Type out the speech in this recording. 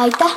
aitäh!